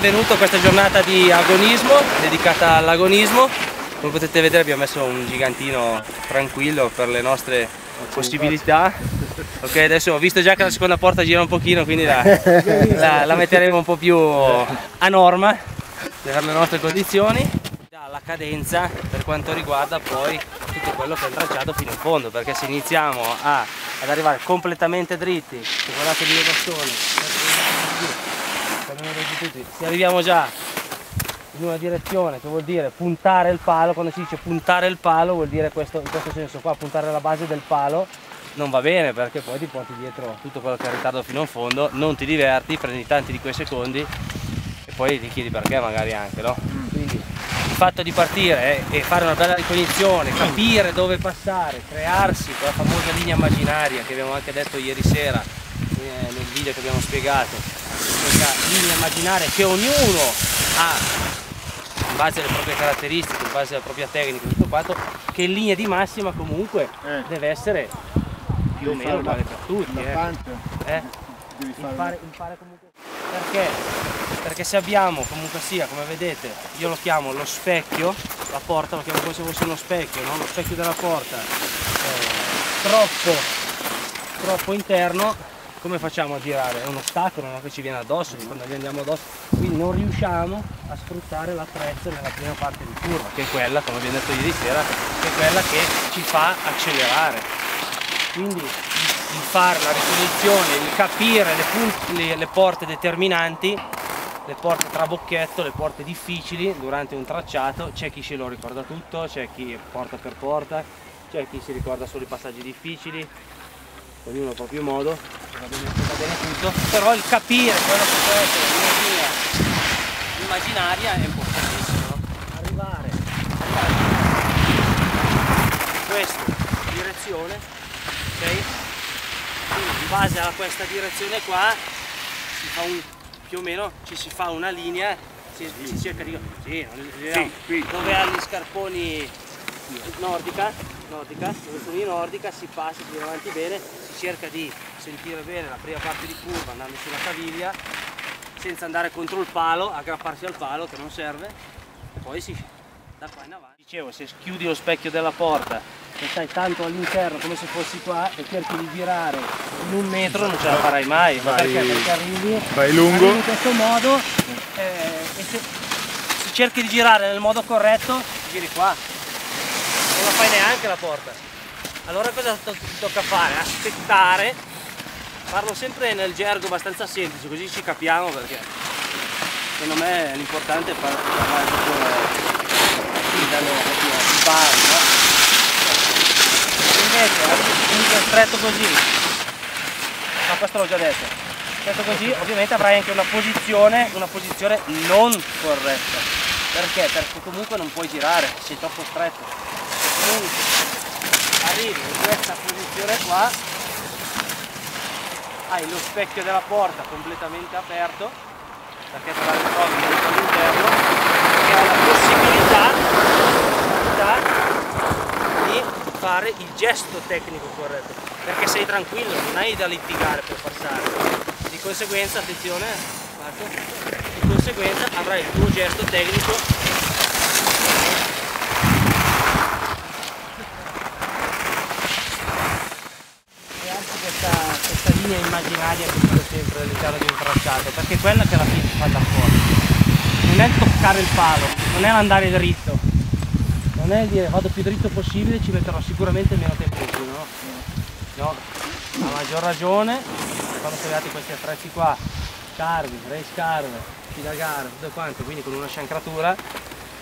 Benvenuto a questa giornata di agonismo, dedicata all'agonismo. Come potete vedere abbiamo messo un gigantino tranquillo per le nostre possibilità. Ok, adesso ho visto già che la seconda porta gira un pochino, quindi la, la, la metteremo un po' più a norma per le nostre condizioni. La cadenza per quanto riguarda poi tutto quello che è il tracciato fino in fondo, perché se iniziamo a, ad arrivare completamente dritti, guardate i bastoni, se arriviamo già. In una direzione che vuol dire puntare il palo, quando si dice puntare il palo vuol dire questo, in questo senso qua, puntare la base del palo. Non va bene perché poi ti porti dietro tutto quello che è in ritardo fino in fondo, non ti diverti, prendi tanti di quei secondi e poi ti chiedi perché magari anche, no? Quindi il fatto di partire e fare una bella ricognizione, capire dove passare, crearsi quella famosa linea immaginaria che abbiamo anche detto ieri sera eh, nel video che abbiamo spiegato, questa linea immaginaria che ognuno ha in base alle proprie caratteristiche, in base alla propria tecnica, tutto quanto, che in linea di massima comunque eh. deve essere più o meno uguale per tutti. Eh. Eh? Impare, impare comunque. Perché? Perché se abbiamo comunque sia, come vedete, io lo chiamo lo specchio, la porta lo chiamo come se fosse uno specchio, no? lo specchio della porta, eh, troppo, troppo interno, come facciamo a girare? È un ostacolo no? che ci viene addosso, quando gli andiamo addosso, quindi non riusciamo a sfruttare l'attrezzo nella prima parte di curva, che è quella, come abbiamo detto ieri sera, che è quella che ci fa accelerare. Quindi il fare la ricognizione, il capire le, punti, le porte determinanti, le porte tra bocchetto, le porte difficili durante un tracciato, c'è chi se lo ricorda tutto, c'è chi porta per porta, c'è chi si ricorda solo i passaggi difficili, ognuno a proprio modo, va bene, va bene tutto, però il capire quello che può essere linea immaginaria è importantissimo, no? arrivare, in questa direzione, ok? Quindi in base a questa direzione qua un, più o meno ci si fa una linea, si, si cerca di... Sì, sì, dove ha gli scarponi nordica, nordica, in nordica si passa, si va avanti bene, si cerca di sentire bene la prima parte di curva andando sulla caviglia senza andare contro il palo, aggrapparsi al palo che non serve e poi si da qua in avanti. Dicevo, se chiudi lo specchio della porta e stai tanto all'interno come se fossi qua e cerchi di girare in un metro non ce la farai mai, vai, perché? Perché arrivi, vai lungo. Arrivi in questo modo eh, e se, se cerchi di girare nel modo corretto giri qua la fai neanche la porta allora cosa ti tocca fare? aspettare farlo sempre nel gergo abbastanza semplice così ci capiamo perché secondo me l'importante è far parlare livello proprio di base no? invece comunque stretto così ma questo l'ho già detto stretto così ovviamente avrai anche una posizione una posizione non corretta perché? perché comunque non puoi girare sei troppo stretto comunque arrivi in questa posizione qua. Hai lo specchio della porta completamente aperto perché te la ritrovi all'interno e hai la possibilità, di fare il gesto tecnico corretto perché sei tranquillo, non hai da litigare per passare. Di conseguenza, attenzione di conseguenza avrai il tuo gesto tecnico linea immaginaria che dico sempre all'interno di un tracciato, perché quella che alla fine fa da fuori. Non è toccare il palo, non è andare dritto, non è dire vado più dritto possibile ci metterò sicuramente meno tempo in più, no? No, a maggior ragione quando sono arrivati questi attrezzi qua, carvi, race carve, da gara, tutto quanto, quindi con una sciancratura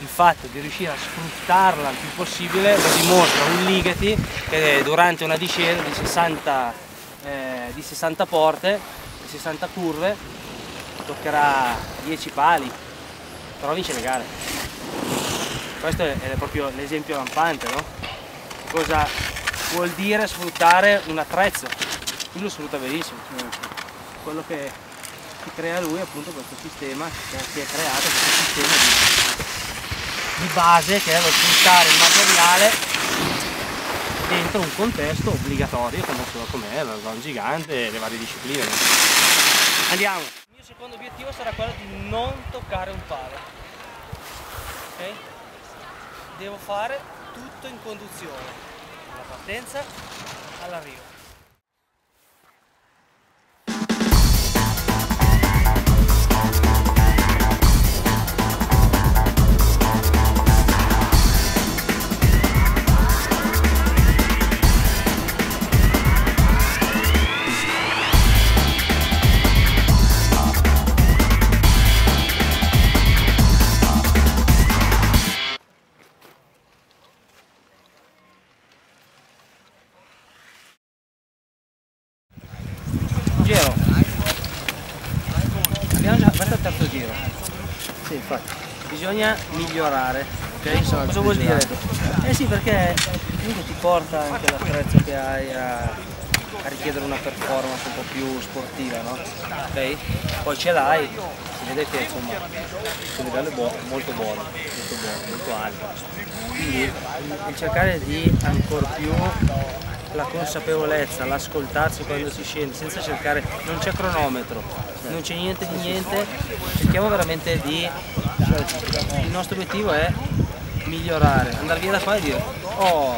il fatto di riuscire a sfruttarla il più possibile lo dimostra un Ligeti che durante una discesa di 60 eh, di 60 porte, di 60 curve, toccherà 10 pali, però vince le gare. Questo è, è proprio l'esempio lampante, no? Cosa vuol dire sfruttare un attrezzo? Lui lo sfrutta benissimo. Quello che, che crea lui è appunto questo sistema che si è creato, questo sistema di, di base che è lo sfruttare il materiale dentro un contesto obbligatorio come com'è, la zona gigante e le varie discipline. Andiamo! Il mio secondo obiettivo sarà quello di non toccare un palo. Ok? Devo fare tutto in conduzione, dalla partenza all'arrivo. Bisogna migliorare. ok? Sono Cosa vuol dire? sviluppati. Eh sì, perché comunque ti porta anche l'attrezzo che hai a, a richiedere una performance un po' più sportiva, no? Ok? Poi ce l'hai, si vede che insomma il livello è buono, molto buono, molto buono, molto alto. Quindi il cercare di ancora più la consapevolezza, l'ascoltarsi quando si scende, senza cercare, non c'è cronometro, non c'è niente di niente, cerchiamo veramente di, il nostro obiettivo è migliorare, andare via da qua e dire, oh,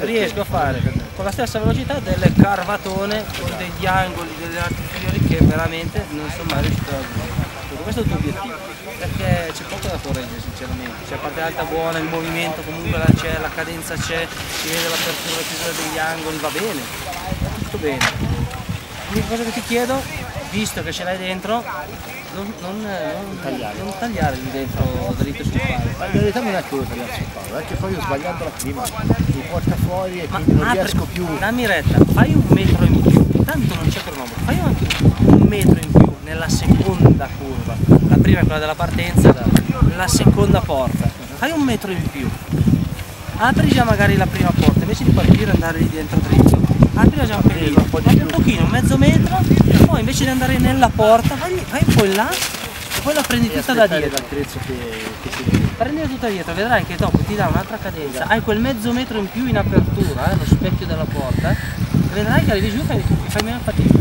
riesco a fare con la stessa velocità delle carvatone con degli angoli, delle arti inferiori che veramente non sono mai riuscito a. Ecco, Questo è il tuo obiettivo, perché c'è poco da correggere sinceramente, c'è parte alta buona, il movimento comunque la c'è, la cadenza c'è, si vede l'apertura e chiusura degli angoli, va bene, tutto bene. L'unica cosa che ti chiedo, visto che ce l'hai dentro, non, non, non, tagliare. non tagliare lì dentro dritto sul palo. Ma in realtà non è quello che tagliarsi il palo, è che poi io sbagliando la prima mi porta fuori e Ma quindi non apri- riesco più. Dammi retta, fai un metro in più, tanto non c'è cronometro, fai anche un metro in più nella seconda curva. La prima è quella della partenza, la seconda porta. Fai un metro in più. Apri già magari la prima porta, invece di partire e andare lì dentro dritto, aprila già un un po' di apri più. un pochino, mezzo metro, poi invece di andare nella porta, vai, vai un po' in là e poi la prendi E tutta da dietro. che, che. Prendila tutta dietro, vedrai che dopo ti dà un'altra cadenza, hai quel mezzo metro in più in apertura, eh, lo specchio della porta, e vedrai che arrivi giù e fai, meno fatica.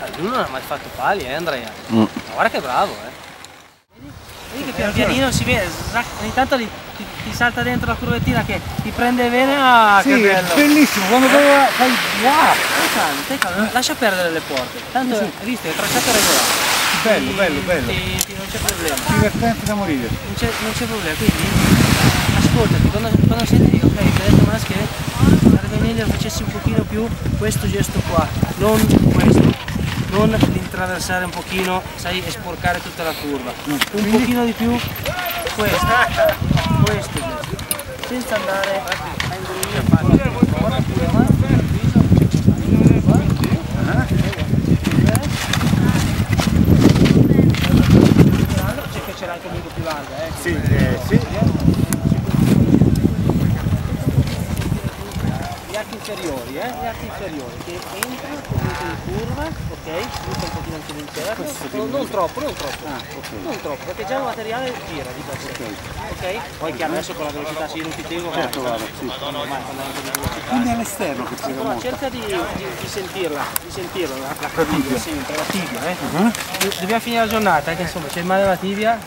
Ah, Lui non ha mai fatto pali, eh Andrea? Ma guarda che bravo, eh. Vedi? Vedi che pian pianino si vede, ogni tanto li- ti, salta dentro la curvettina che ti prende bene, ah Sì, è bellissimo, quando poi fai wow! Calmo, lascia perdere le porte, tanto Sì, hai visto, è tracciato regolare. Bello, bello, bello. ti- ti- non c'è problema, Divertente da morire. non c'è, problema, quindi ascoltati, quando, quando senti ok, ti ho detto che sarebbe meglio facessi un pochino più questo gesto qua, non questo, non l'intraversare un pochino, sai, e sporcare tutta la curva, un pochino di più questo, questo senza andare a guarda. C'è che c'era anche un po' più larga, eh. Sì, eh, sì. Gli archi inferiori, eh? Gli archi inferiori che entrano comunque in curva, ok? Butta un pochino anche l'interno. Non, non troppo, non troppo. Non troppo, perché già il materiale gira di per sé. Ok? Poi chiaro adesso con la velocità si non ti tengo Certo, guarda, sì. Quindi è all'esterno che si Ma cerca di, di, di sentirla, di sentirla, la, la tibia, sempre, la tibia, eh? Do- Dobbiamo finire la giornata, eh, che insomma c'è il male alla tibia,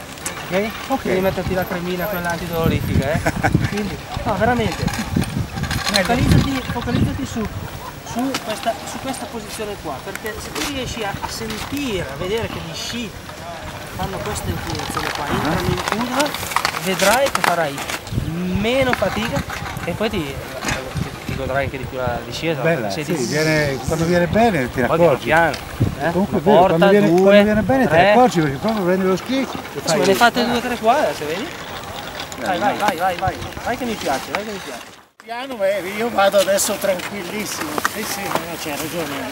ok? Ok. Devi metterti la cremina, quella antidolorifica, eh? Quindi, no, veramente, focalizzati, focalizzati su, su, questa, su questa posizione qua, perché se tu riesci a, a sentire, a vedere che gli sci fanno questa inclinazione qua, entrano in curva, vedrai che farai meno fatica e poi ti, ti godrai anche di più la discesa. Bella, Se sì, ti- viene- quando viene bene ti ne poi piano accorgi. piano. Eh? Comunque vero, porta, quando viene, due, quando viene bene tre. ne accorgi perché proprio prendi lo ski e Sì, me ne fate due o tre qua adesso, vedi? Vai, vai, vai, vai, vai, vai che mi piace, vai che mi piace. Piano, beh, io vado adesso tranquillissimo. Sì, sì, no, c'è ragione.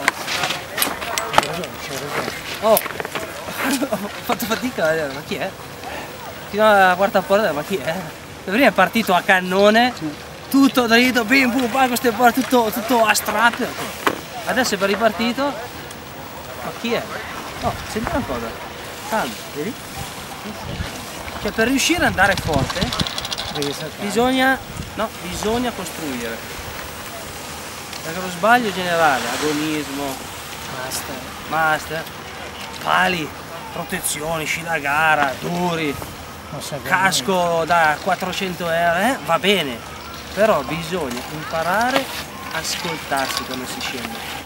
Oh, ho fatto fatica vedere, ma chi è? Fino alla quarta porta, ma chi è? Prima è partito a cannone, tutto dritto, bim bum, poi queste porte tutto, tutto a strappo. Adesso è per ripartito, ma chi è? Oh, senti una cosa, calmo, vedi? Cioè per riuscire ad andare forte bisogna, no, bisogna costruire. Perché lo sbaglio generale, agonismo, Basta. master, pali, protezioni, sci da gara, duri, casco da 400 euro, eh, va bene, però bisogna imparare a ascoltarsi quando si scende.